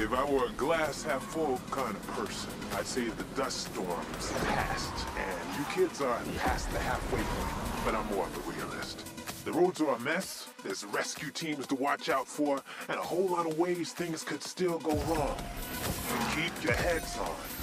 If I were a glass half full kind of person, I'd say the dust storm's past, and you kids are past the halfway point, but I'm more of a realist. The roads are a mess, there's rescue teams to watch out for, and a whole lot of ways things could still go wrong. Keep your heads on.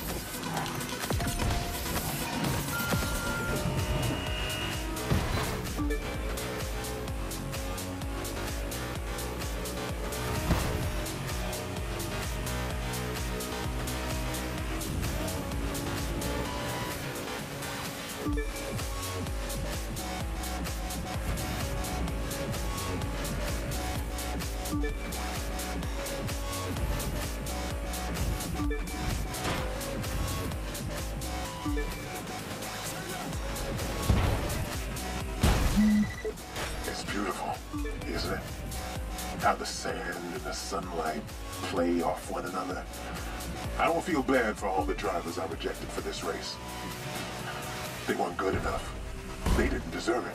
It's beautiful, isn't it? How the sand and the sunlight play off one another. I don't feel bad for all the drivers I rejected for this race. They weren't good enough. They didn't deserve it.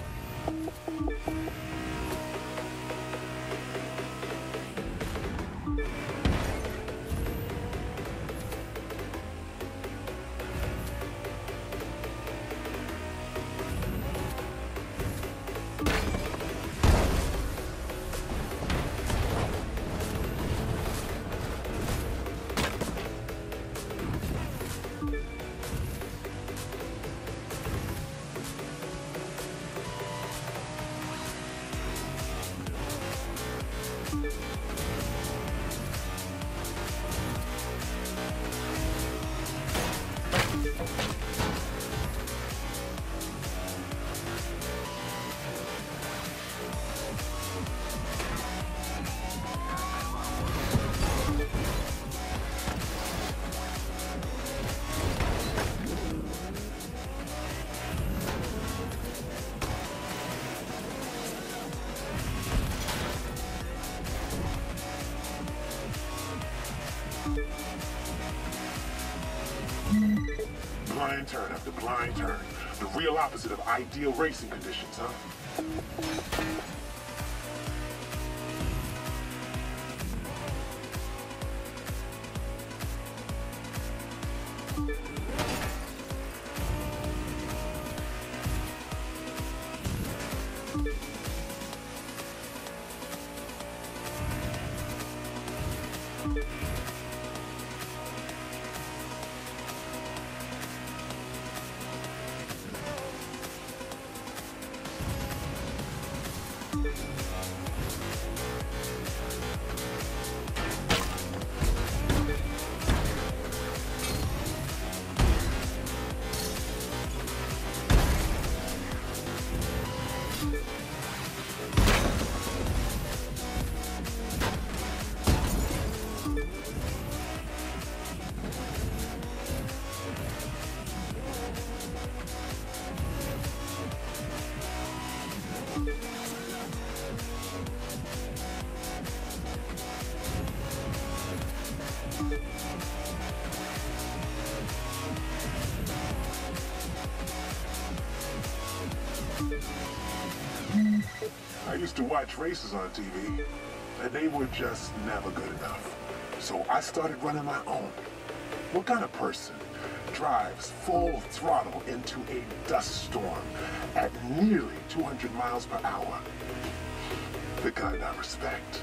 Blind turn after blind turn. The real opposite of ideal racing conditions, huh? you I used to watch races on TV, and they were just never good enough. So I started running my own. What kind of person drives full throttle into a dust storm at nearly 200 miles per hour? The kind I respect.